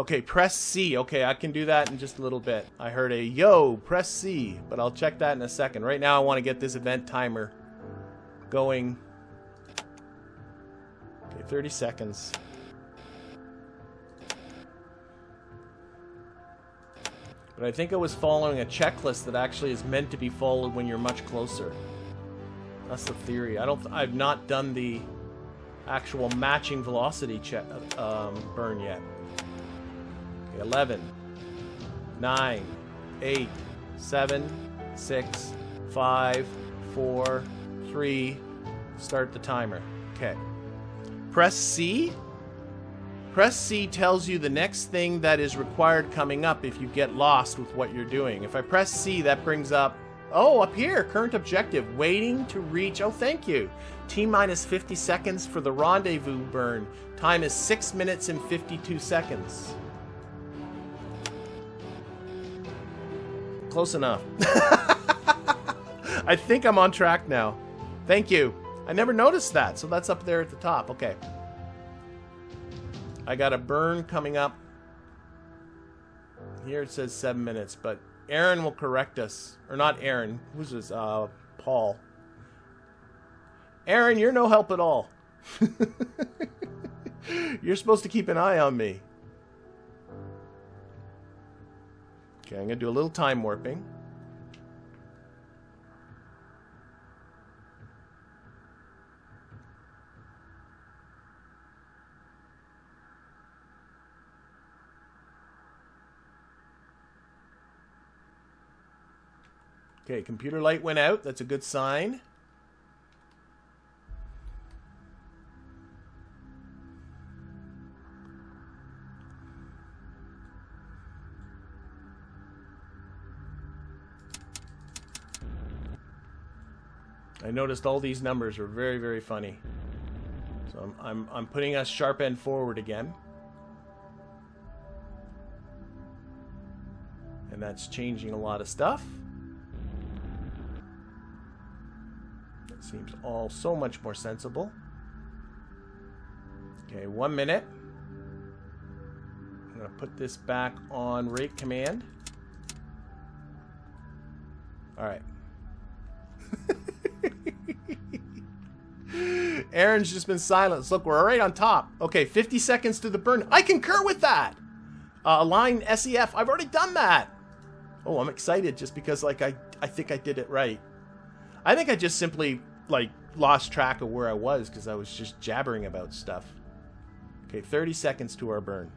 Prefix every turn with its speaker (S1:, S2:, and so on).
S1: Okay, press C. Okay, I can do that in just a little bit. I heard a yo, press C, but I'll check that in a second. Right now I want to get this event timer going. Okay, 30 seconds. But I think I was following a checklist that actually is meant to be followed when you're much closer. That's the theory. I don't. I've not done the actual matching velocity check um, burn yet. Okay, 11, 9, 8, 7, 6, 5, 4, 3. Start the timer. Okay. Press C Press C tells you the next thing that is required coming up if you get lost with what you're doing. If I press C, that brings up, oh, up here, current objective, waiting to reach, oh, thank you. T minus 50 seconds for the rendezvous burn. Time is 6 minutes and 52 seconds. Close enough. I think I'm on track now. Thank you. I never noticed that, so that's up there at the top. Okay. I got a burn coming up. Here it says seven minutes, but Aaron will correct us. Or not Aaron. Who's this? Uh, Paul. Aaron, you're no help at all. you're supposed to keep an eye on me. Okay, I'm going to do a little time warping. Okay, computer light went out. That's a good sign. I noticed all these numbers were very, very funny. So I'm, I'm, I'm putting us sharp end forward again. And that's changing a lot of stuff. That seems all so much more sensible. Okay, one minute. I'm going to put this back on rate command. Alright. Aaron's just been silent. Look, we're right on top. Okay, 50 seconds to the burn. I concur with that. Uh, align SEF. I've already done that. Oh, I'm excited just because, like, I, I think I did it right. I think I just simply like lost track of where I was because I was just jabbering about stuff. Okay, 30 seconds to our burn.